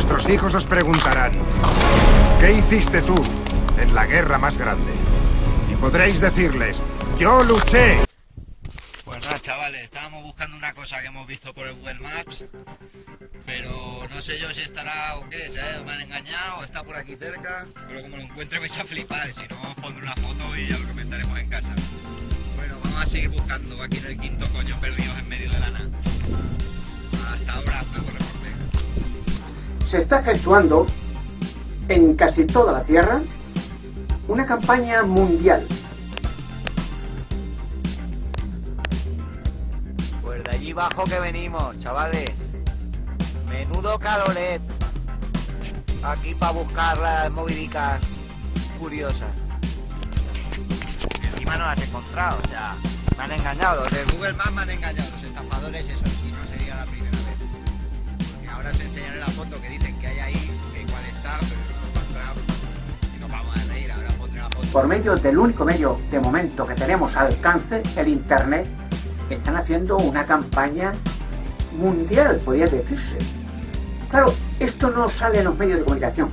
Vuestros hijos os preguntarán, ¿qué hiciste tú en la guerra más grande? Y podréis decirles, yo luché. Pues nada, chavales, estábamos buscando una cosa que hemos visto por el Google Maps, pero no sé yo si estará o qué, ¿sabes? Me han engañado, está por aquí cerca, pero como lo encuentre vais a flipar, si no os pondré una foto y ya lo comentaremos en casa. Bueno, vamos a seguir buscando aquí en el quinto coño perdidos en medio de la nada. Hasta ahora, nuevo reporte. Se está efectuando en casi toda la Tierra una campaña mundial. Pues de allí bajo que venimos, chavales. Menudo caloret. Aquí para buscar las movidicas curiosas. Encima no las he encontrado, sea, me han engañado. Los de Google Maps me han engañado, los estafadores esos, foto que dicen que hay ahí, que cuál está, pero no lo he encontrado. Y nos vamos a reír, ahora pondré la foto. Por medio del único medio de momento que tenemos al alcance, el Internet, están haciendo una campaña mundial, podría decirse. Claro, esto no sale en los medios de comunicación,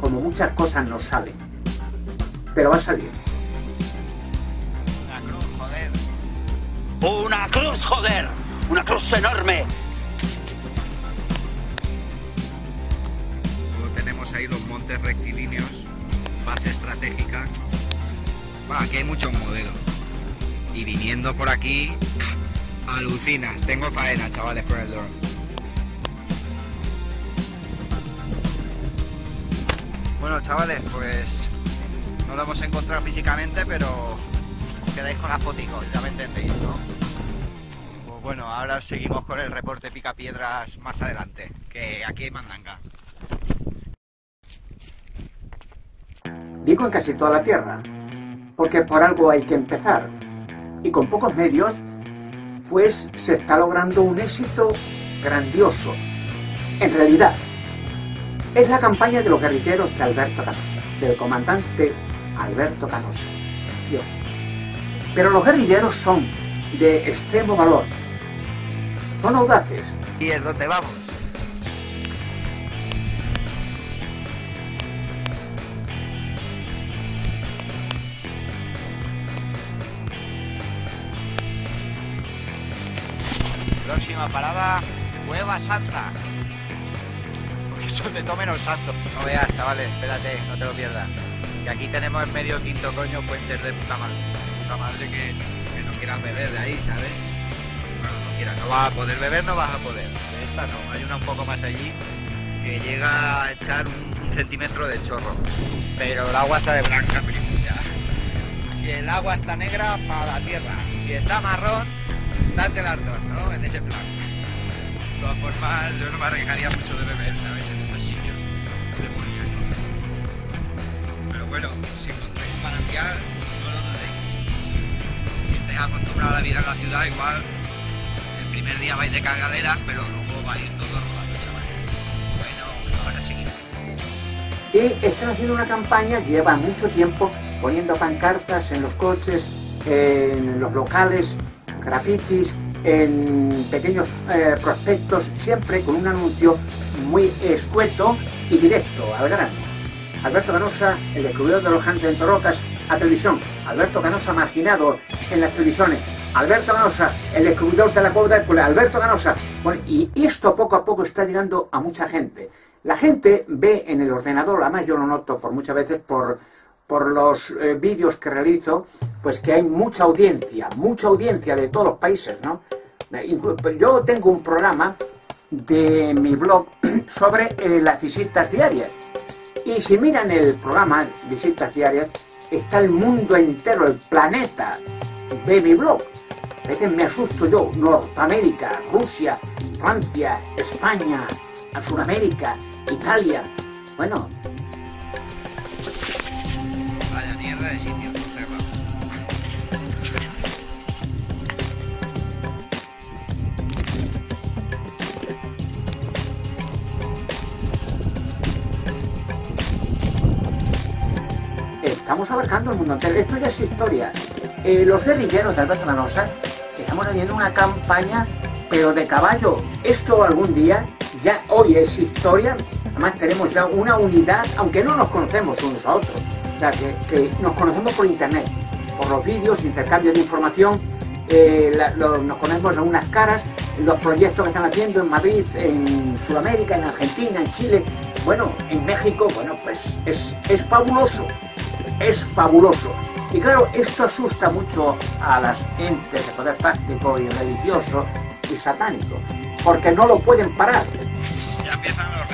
como muchas cosas no salen. Pero va a salir. Una cruz, joder. ¡Una cruz, joder! ¡Una cruz enorme! Montes rectilíneos, base estratégica. Aquí hay muchos modelos. Y viniendo por aquí, alucinas. Tengo faena, chavales, por el dron. Bueno, chavales, pues no lo hemos encontrado físicamente, pero quedáis con las foticos, ya me entendéis, ¿no? Pues bueno, ahora seguimos con el reporte pica piedras más adelante, que aquí hay mandanga. Digo en casi toda la Tierra, porque por algo hay que empezar. Y con pocos medios, pues se está logrando un éxito grandioso. En realidad, es la campaña de los guerrilleros de Alberto Canosa, del comandante Alberto Canosa. Yo. Pero los guerrilleros son de extremo valor. Son audaces, ¿Y es dónde vamos? Próxima parada, Cueva Santa. Porque son de todo menos santo. No veas, chavales, espérate, no te lo pierdas. Que aquí tenemos en medio quinto coño puentes de puta madre. Puta madre que, que no quieras beber de ahí, ¿sabes? Bueno, no quieras, no vas a poder beber, no vas a poder. De esta no, hay una un poco más allí que llega a echar un, un centímetro de chorro. Pero el agua sabe blanca, primo, o sea, si el agua está negra, para la tierra. Si está marrón, date las dos, ¿no? En ese plan. De todas formas, yo no me arriesgaría mucho de beber, ¿sabes? En estos sitios. Pero bueno, si encontráis un manantial, no lo dudéis. Si estáis acostumbrados a la vida en la ciudad, igual el primer día vais de cagadera, pero luego vais todos rodando, chavales. Bueno, ahora seguimos. y están haciendo una campaña, lleva mucho tiempo poniendo pancartas en los coches, en los locales, grafitis, en pequeños eh, prospectos, siempre con un anuncio muy escueto y directo, al grano. Alberto Canosa, el descubridor de los gigantes en Torrocas, a televisión. Alberto Canosa, marginado en las televisiones. Alberto Canosa, el descubridor de la cueva de Hércules. Alberto Canosa. Bueno, y esto poco a poco está llegando a mucha gente. La gente ve en el ordenador, además yo lo noto por muchas veces por, por los eh, vídeos que realizo, pues que hay mucha audiencia, mucha audiencia de todos los países, ¿no? Eh, Yo tengo un programa de mi blog sobre eh, las visitas diarias. Y si miran el programa Visitas Diarias, está el mundo entero, el planeta de mi blog. A veces me asusto yo, Norteamérica, Rusia, Francia, España, Sudamérica, Italia. Bueno, estamos abarcando el mundo entero. Esto ya es historia. Eh, los guerrilleros de Alberto Canosa estamos haciendo una campaña, pero de caballo. Esto algún día ya hoy es historia. Además tenemos ya una unidad, aunque no nos conocemos unos a otros, o sea, que, nos conocemos por internet, por los vídeos, intercambio de información, eh, nos conocemos en unas caras, los proyectos que están haciendo en Madrid, en Sudamérica, en Argentina, en Chile, bueno, en México, bueno, pues es, es fabuloso, es fabuloso. Y claro, esto asusta mucho a las entes de poder fáctico y religioso y satánico, porque no lo pueden parar. Ya empiezan los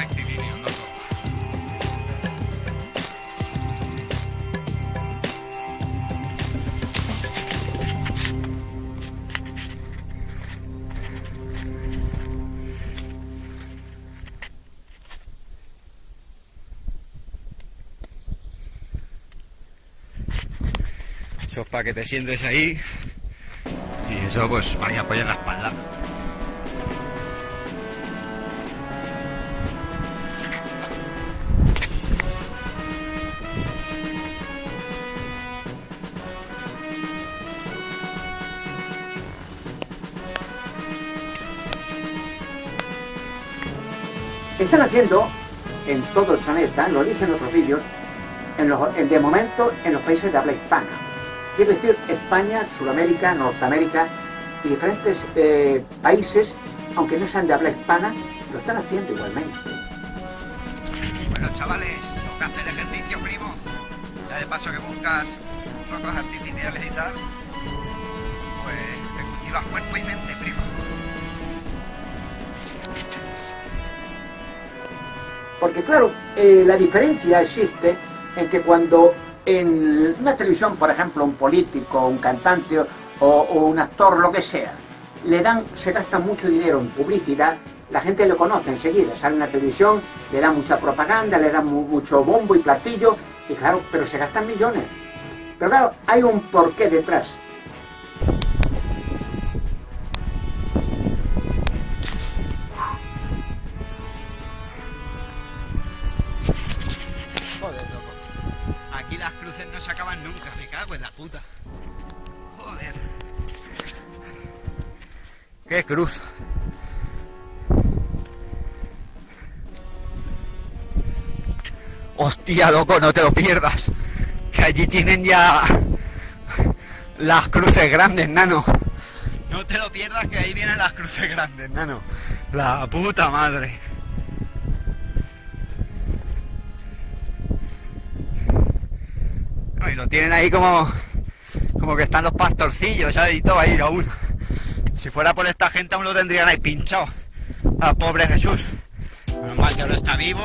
que te sientes ahí y eso pues vaya apoya en la espalda. Están haciendo en todo el planeta, lo dije en otros vídeos, en los, de momento en los países de habla hispana. Quiero decir España, Sudamérica, Norteamérica y diferentes eh, países, aunque no sean de habla hispana, lo están haciendo igualmente. Bueno, chavales, toca hacer ejercicio, primo. Ya de paso que buscas rocas artificiales y tal, pues te cultivas cuerpo y mente, primo. Porque claro, eh, la diferencia existe en que cuando en una televisión, por ejemplo, un político, un cantante o, un actor, lo que sea, le dan, se gasta mucho dinero en publicidad, la gente lo conoce enseguida, sale en la televisión, le dan mucha propaganda, le dan mu- mucho bombo y platillo, y claro, pero se gastan millones. Pero claro, hay un porqué detrás. ¿Qué cruz? Hostia, loco, no te lo pierdas. Que allí tienen ya las cruces grandes, nano. No te lo pierdas que ahí vienen las cruces grandes, nano. La puta madre. No, y lo tienen ahí como, como que están los pastorcillos, ¿sabes? Y todo ahí aún. Si fuera por esta gente aún lo tendrían ahí pinchado. A pobre Jesús. Menos mal que ahora está vivo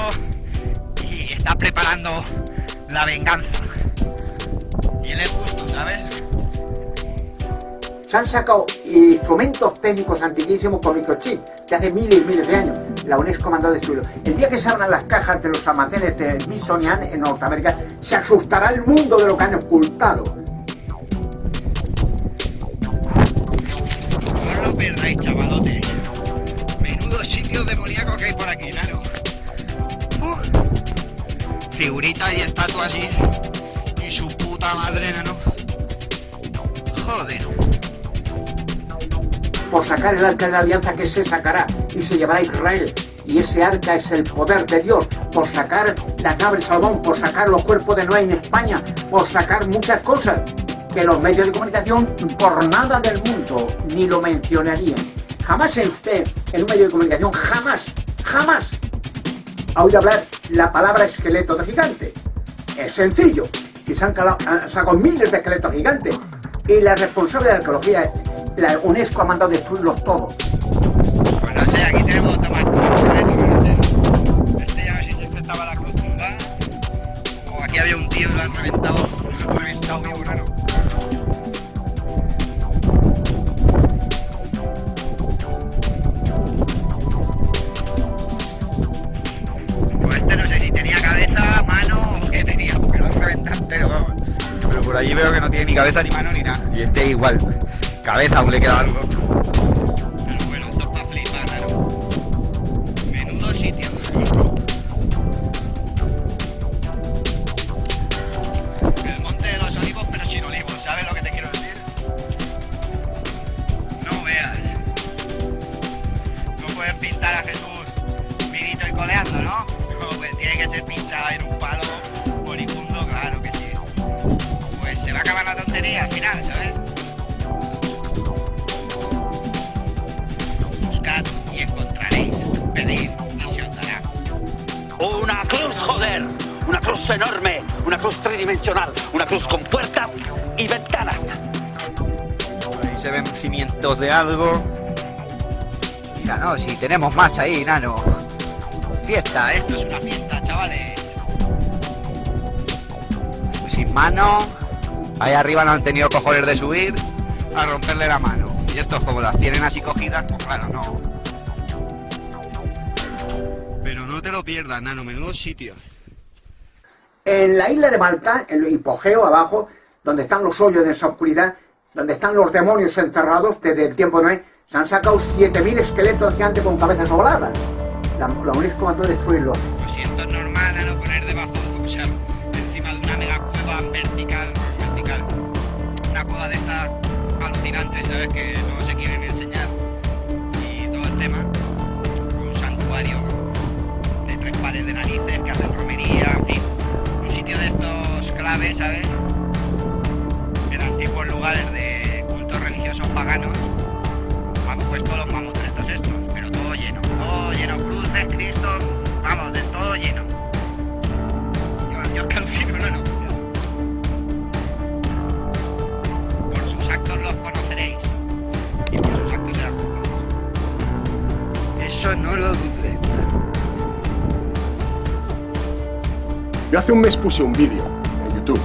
y está preparando la venganza. Y él es justo, ¿sabes? Se han sacado instrumentos técnicos antiquísimos con microchip de hace miles y miles de años. La UNESCO mandó a destruirlo. El día que se abran las cajas de los almacenes de Smithsonian en Norteamérica, se asustará el mundo de lo que han ocultado. Perdáis, chavalotes. Menudo sitio demoníaco que hay por aquí, nano. Uh. Figuritas y estatuas y, y su puta madre, nano. Joder. Por sacar el arca de la alianza que se sacará y se llevará a Israel. Y ese arca es el poder de Dios. Por sacar las naves de Salomón, por sacar los cuerpos de Noé en España, por sacar muchas cosas que los medios de comunicación por nada del mundo ni lo mencionarían. Jamás en usted, en un medio de comunicación, jamás, jamás ha oído hablar la palabra esqueleto de gigante. Es sencillo. Si se han sacado miles de esqueletos gigantes y la responsable de la arqueología, la UNESCO ha mandado destruirlos todos. No sé, aquí tenemos Veo que no tiene ni cabeza, ni mano, ni nada. Y este igual. Cabeza aún le queda algo. Con puertas y ventanas. Ahí se ven cimientos de algo. Mira, no, si tenemos más ahí, nano. Fiesta, Esto es una fiesta, chavales. es sin mano. Ahí arriba no han tenido cojones de subir a romperle la mano. Y estos como las tienen así cogidas, pues claro, no. Pero no te lo pierdas, nano, menudo sitio. En la isla de Malta, en el hipogeo abajo, donde están los hoyos de esa oscuridad, donde están los demonios encerrados desde el tiempo de Noé, se han sacado 7.000 esqueletos de antes con cabezas ovaladas. La, la UNESCO mandó destruirlos. Pues si esto es normal, a no poner debajo, sea, encima de una mega cueva vertical, vertical. Una cueva de estas alucinantes, ¿sabes? Que no se quieren enseñar. Y todo el tema. Un santuario de tres pares de narices que hacen romería, en fin. Sitio de estos claves, ¿sabes? En antiguos lugares de cultos religiosos paganos. Han puesto los mamutretos estos, pero todo lleno, todo lleno, cruces, Cristo, vamos, de todo lleno. Yo, yo es que no, no. Por sus actos los conoceréis, y por sus actos serán. Eso no lo dudé. Yo hace un mes puse un vídeo en YouTube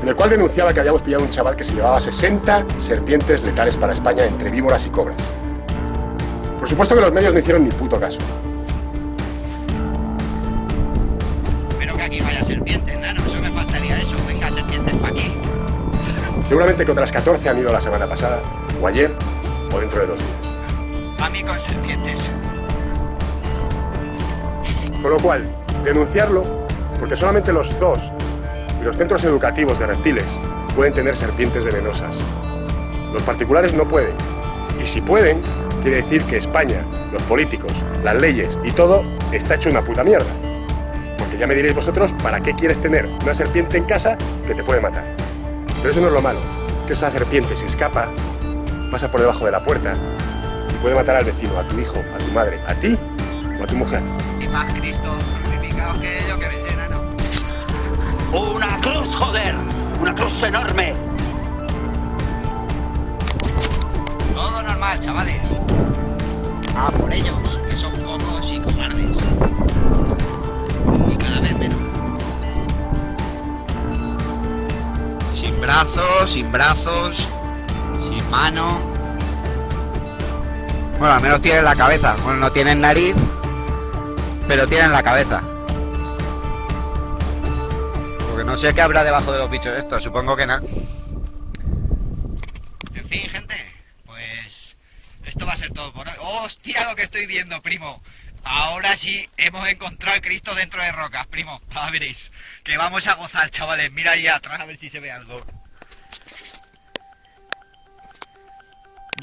en el cual denunciaba que habíamos pillado a un chaval que se llevaba 60 serpientes letales para España entre víboras y cobras. Por supuesto que los medios no hicieron ni puto caso. Pero que aquí vaya serpientes, nano, eso me faltaría eso. Venga, serpientes para aquí. Seguramente que otras 14 han ido la semana pasada, o ayer, o dentro de dos días. A mí con serpientes. Con lo cual, denunciarlo, porque solamente los zoos y los centros educativos de reptiles pueden tener serpientes venenosas. Los particulares no pueden. Y si pueden, quiere decir que España, los políticos, las leyes y todo está hecho una puta mierda. Porque ya me diréis vosotros, ¿para qué quieres tener una serpiente en casa que te puede matar? Pero eso no es lo malo, que esa serpiente se escapa, pasa por debajo de la puerta y puede matar al vecino, a tu hijo, a tu madre, a ti o a tu mujer. Y más Cristo que yo que. Una cruz, joder. Una cruz enorme. Todo normal, chavales. A por ellos, que son pocos y cobardes. Y cada vez menos. Sin brazos, sin brazos, sin mano. Bueno, al menos tienen la cabeza. Bueno, no tienen nariz, pero tienen la cabeza. Porque no sé qué habrá debajo de los bichos estos, supongo que nada. En fin, gente, pues esto va a ser todo por hoy. ¡Hostia lo que estoy viendo, primo! Ahora sí hemos encontrado al Cristo dentro de rocas, primo. Ahora veréis. Que vamos a gozar, chavales. Mira ahí atrás a ver si se ve algo.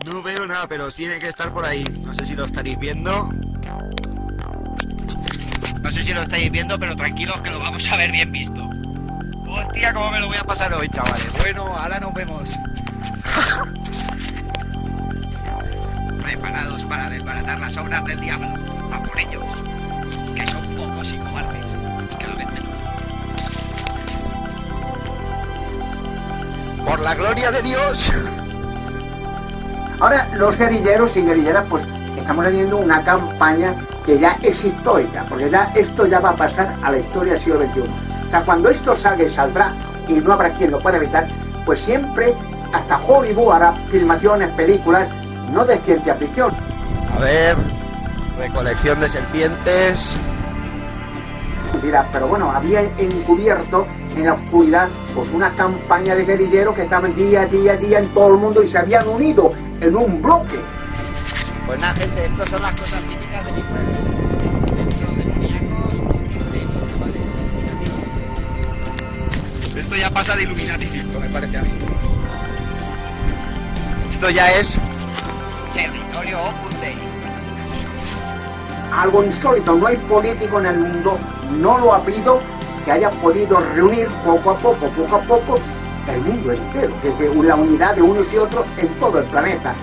No veo nada, pero tiene que estar por ahí. No sé si lo estaréis viendo. No sé si lo estáis viendo, pero tranquilos que lo vamos a ver bien visto. Hostia, cómo me lo voy a pasar hoy, chavales. Bueno, ahora nos vemos. Preparados para desbaratar las obras del diablo. A por ellos. Que son pocos y cobardes. Y cada vez menos. Por la gloria de Dios. Ahora, los guerrilleros y guerrilleras, pues estamos teniendo una campaña que ya es histórica, porque ya esto ya va a pasar a la historia del siglo XXI. Sea, cuando esto salga y saldrá, y no habrá quien lo pueda evitar, pues siempre, hasta Hollywood hará filmaciones, películas, no de ciencia ficción. A ver. Recolección de serpientes. Dirá, pero bueno, había encubierto en la oscuridad pues una campaña de guerrilleros que estaban día a día a día en todo el mundo y se habían unido en un bloque. Pues nada, gente, estas son las cosas típicas de mi pueblo. Esto ya pasa de Illuminati circo, me parece a mí. Esto ya es Territorio Opus Dei. algo insólito. No hay político en el mundo, no lo ha habido, que haya podido reunir poco a poco, poco a poco, el mundo entero, desde la unidad de unos y otros en todo el planeta.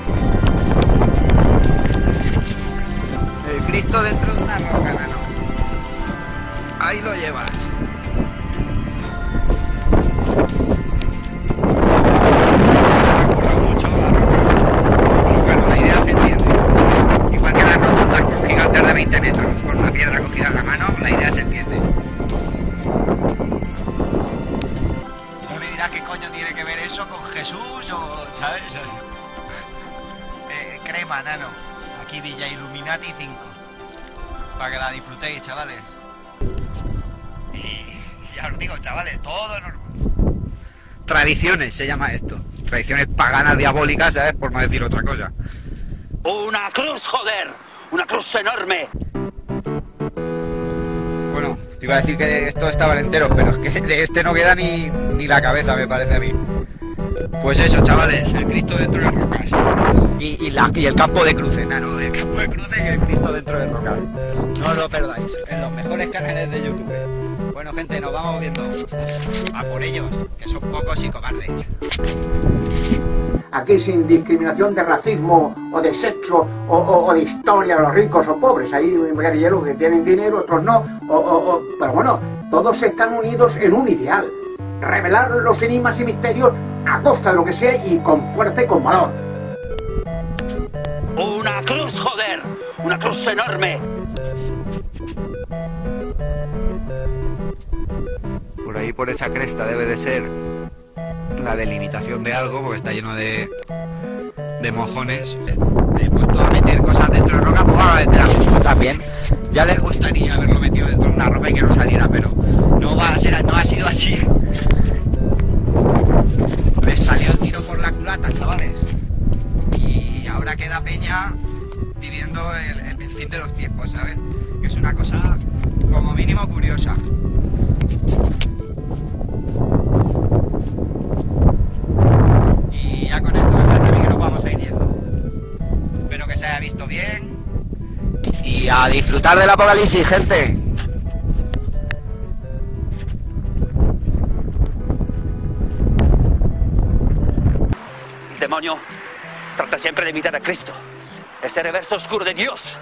El Cristo dentro de una roca, nano. Ahí lo llevas. Aquí Villa Illuminati 5. Para que la disfrutéis, chavales. Y ya os digo, chavales, todo normal. Tradiciones se llama esto. Tradiciones paganas diabólicas, ¿sabes? Por no decir otra cosa. Una cruz, joder. Una cruz enorme. Bueno, te iba a decir que estos estaban enteros, pero es que de este no queda ni, ni la cabeza, me parece a mí. Pues eso, chavales, el Cristo dentro de rocas. Y, el campo de cruces, nano, el campo de cruces y el Cristo dentro de rocas. No lo perdáis, en los mejores canales de YouTube. Bueno, gente, nos vamos viendo. A por ellos, que son pocos y cobardes. Aquí sin discriminación de racismo o de sexo o, de historia, los ricos o pobres. Hay guerrilleros que tienen dinero, otros no. pero bueno, todos están unidos en un ideal. Revelar los enigmas y misterios a costa de lo que sea y con fuerza y con valor. Una cruz, joder. Una cruz enorme. Por ahí, por esa cresta, debe de ser la delimitación de algo, porque está lleno de, de mojones. He puesto a meter cosas dentro de roca, pues ahora vendrá también. Ya les gustaría haberlo metido dentro de una roca y que no saliera, pero no va a ser, no ha sido así. Les salió el tiro por la culata, chavales. Y ahora queda Peña el- el fin de los tiempos, ¿sabes? Que es una cosa como mínimo curiosa. Y ya con esto me parece a mí que nos vamos a ir yendo. Espero que se haya visto bien. Y a disfrutar del apocalipsis, gente. Demonio, trata siempre de imitar a Cristo. Ese reverso oscuro de Dios.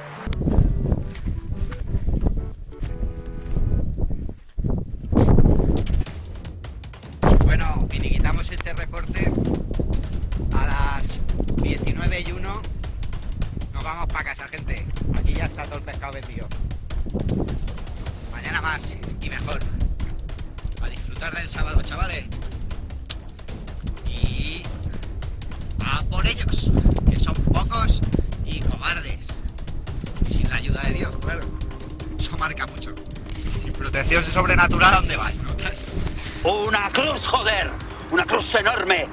Enorme.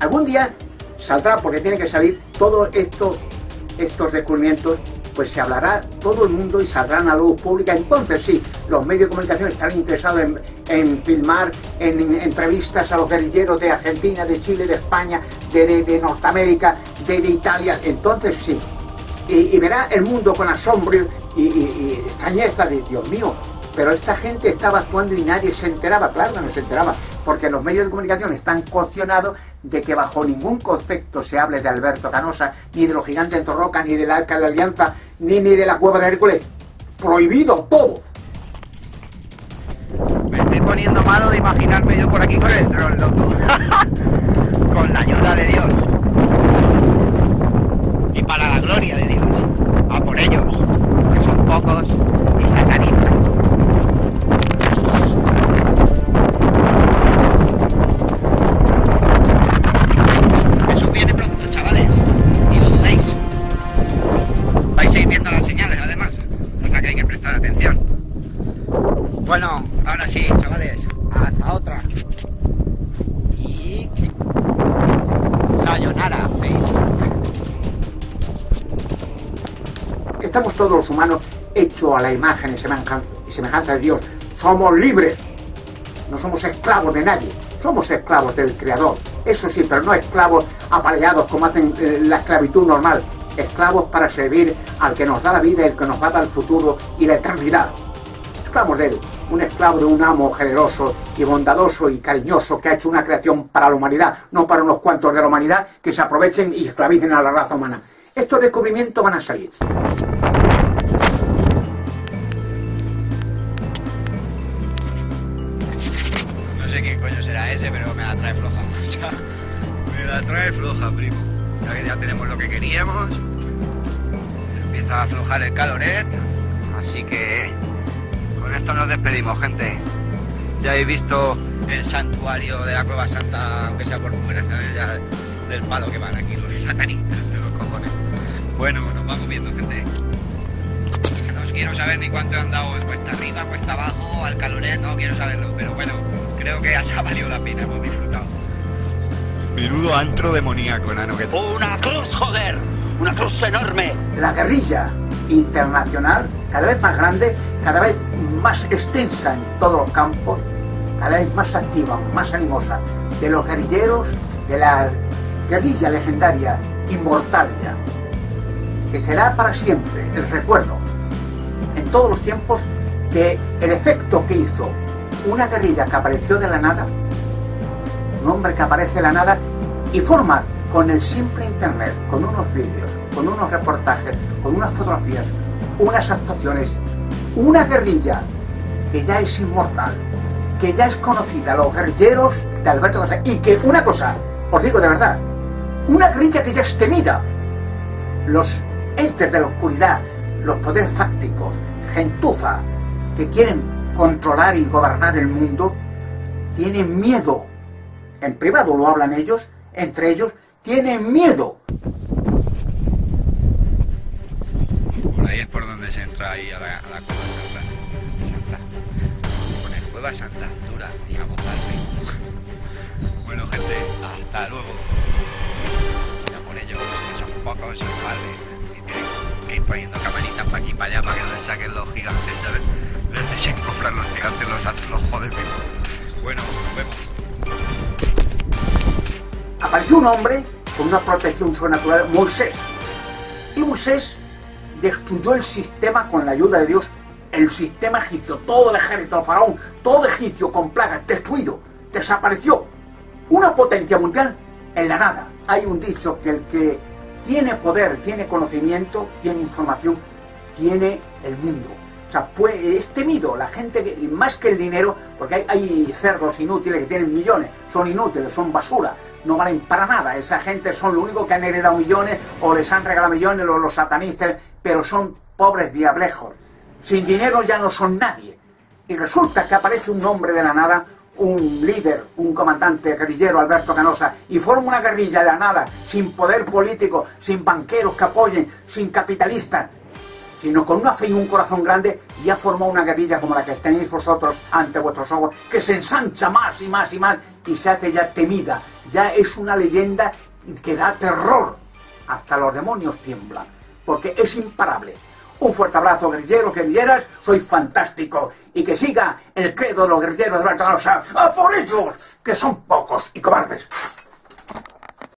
Algún día saldrá, porque tiene que salir todo esto, estos descubrimientos, pues se hablará todo el mundo y saldrán a luz pública. Entonces sí, los medios de comunicación estarán interesados en, en filmar en, en entrevistas a los guerrilleros de Argentina, de Chile, de España, de, de- de Norteamérica, de, de Italia. Entonces sí. Y, y verá el mundo con asombro y, y- y extrañeza de Dios mío. Pero esta gente estaba actuando y nadie se enteraba, claro que no se enteraba, porque los medios de comunicación están cuestionados de que bajo ningún concepto se hable de Alberto Canosa, ni de los gigantes en Torroca, ni del Arca de la Alianza, ni, ni de la Cueva de Hércules. Prohibido todo. Me estoy poniendo malo de imaginarme yo por aquí con el dron, loco. con la ayuda de Dios. Y para la gloria de Dios. Humanos hechos a la imagen y semejanza, de Dios. Somos libres. No somos esclavos de nadie. Somos esclavos del Creador. Eso sí, pero no esclavos apareados como hacen eh, la esclavitud normal. esclavos para servir al que nos da la vida, el que nos va a dar el futuro y la eternidad. Esclavos de él, un esclavo de un amo generoso y bondadoso y cariñoso que ha hecho una creación para la humanidad, no para unos cuantos de la humanidad que se aprovechen y esclavicen a la raza humana. Estos descubrimientos van a salir. Coño será ese, pero me la trae floja. me la trae floja, primo. Ya que ya tenemos lo que queríamos. Empieza a aflojar el caloret. Así que con esto nos despedimos, gente. Ya habéis visto el santuario de la Cueva Santa, aunque sea por fuera, ¿sabes? Ya del palo que van aquí los satanistas de los cojones. Bueno, nos vamos viendo, gente. No quiero saber ni cuánto he andado en cuesta arriba, cuesta abajo, al caloret, no quiero saberlo, pero bueno, creo que ya se ha valido la pena, hemos disfrutado. Menudo antro demoníaco, nano, que Una cruz, joder. Una cruz enorme. La guerrilla internacional, cada vez más grande, cada vez más extensa en todos los campos, cada vez más activa, más animosa, de los guerrilleros, de la guerrilla legendaria, inmortal ya, que será para siempre el recuerdo en todos los tiempos de el efecto que hizo una guerrilla que apareció de la nada, un hombre que aparece de la nada y forma con el simple internet, con unos vídeos, con unos reportajes, con unas fotografías, unas actuaciones, una guerrilla que ya es inmortal, que ya es conocida, los guerrilleros de Alberto García, y que una cosa, os digo de verdad, una guerrilla que ya es temida. Los entes de la oscuridad, los poderes fácticos, gentuza, que quieren controlar y gobernar el mundo, tienen miedo. En privado lo hablan ellos, entre ellos, tienen miedo. Por ahí es por donde se entra ahí a la, cueva Santa. Santa. Poner cueva Santa Altura y a gozarme. bueno, gente, hasta luego. Ya por ello, que son pocos y vale. Y tienen que ir poniendo camanitas para aquí y para allá para que no les saquen los gigantes, ¿sabes? Les los gigantes, los. Bueno, nos vemos. apareció un hombre con una protección sobrenatural, Moisés. Y Moisés destruyó el sistema con la ayuda de Dios, el sistema egipcio, todo el ejército del faraón, todo egipcio con plagas, destruido, desapareció. Una potencia mundial en la nada. Hay un dicho que el que tiene poder, tiene conocimiento, tiene información, tiene el mundo. O sea, pues, es temido la gente, que, más que el dinero, porque hay, cerdos inútiles que tienen millones, son inútiles, son basura, no valen para nada. Esa gente son lo único que han heredado millones o les han regalado millones los, los satanistas, pero son pobres diablejos. Sin dinero ya no son nadie. Y resulta que aparece un hombre de la nada, un líder, un comandante guerrillero, Alberto Canosa, y forma una guerrilla de la nada, sin poder político, sin banqueros que apoyen, sin capitalistas, sino con una fe y un corazón grande, ya formó una guerrilla como la que tenéis vosotros ante vuestros ojos, que se ensancha más y más y más y se hace ya temida. Ya es una leyenda que da terror. Hasta los demonios tiemblan, porque es imparable. Un fuerte abrazo, guerrilleros, guerrilleras, sois fantástico. Y que siga el credo de los guerrilleros de Alberto Canosa. ¡A por ellos! Que son pocos y cobardes.